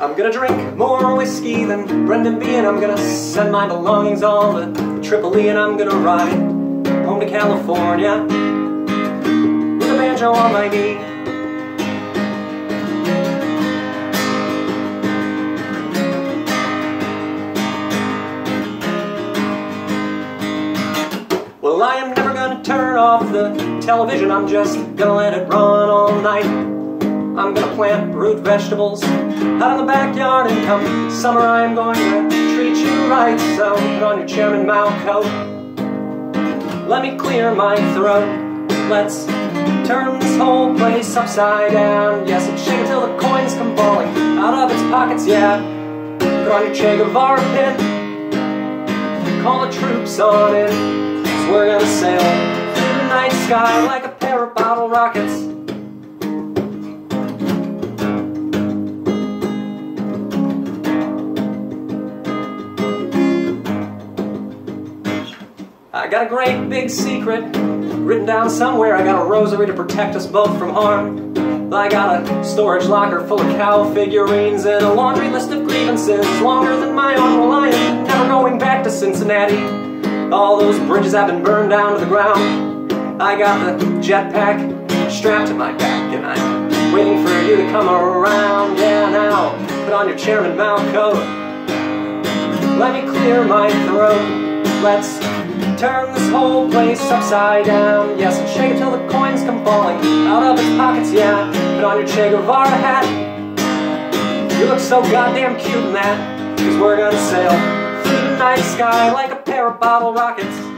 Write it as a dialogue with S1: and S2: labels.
S1: I'm gonna drink more whiskey than Brendan Behan and I'm gonna send my belongings all to Tripoli and I'm gonna ride home to California with a banjo on my knee. Well, I am never gonna turn off the television, I'm just gonna let it run all night. I'm gonna plant root vegetables out in the backyard and come summer I'm going to treat you right. So put on your Chairman Mao coat, let me clear my throat. Let's turn this whole place upside down. Yes, and shake until the coins come falling out of its pockets, yeah. Put on your Che Guevara pin, call the troops on in. We're gonna sail through the night sky like a pair of bottle rockets. Got a great big secret written down somewhere. I got a rosary to protect us both from harm. I got a storage locker full of cow figurines and a laundry list of grievances longer than my own. Well, I am never going back to Cincinnati. All those bridges have been burned down to the ground. I got the jetpack strapped to my back, and I'm waiting for you to come around. Yeah, now put on your Chairman Mao coat. Let me clear my throat. Let's turn this whole place upside down. Yes, and shake it till the coins come falling out of its pockets. Yeah, put on your Che Guevara hat. You look so goddamn cute in that, cause we're gonna sail through the night sky like a pair of bottle rockets.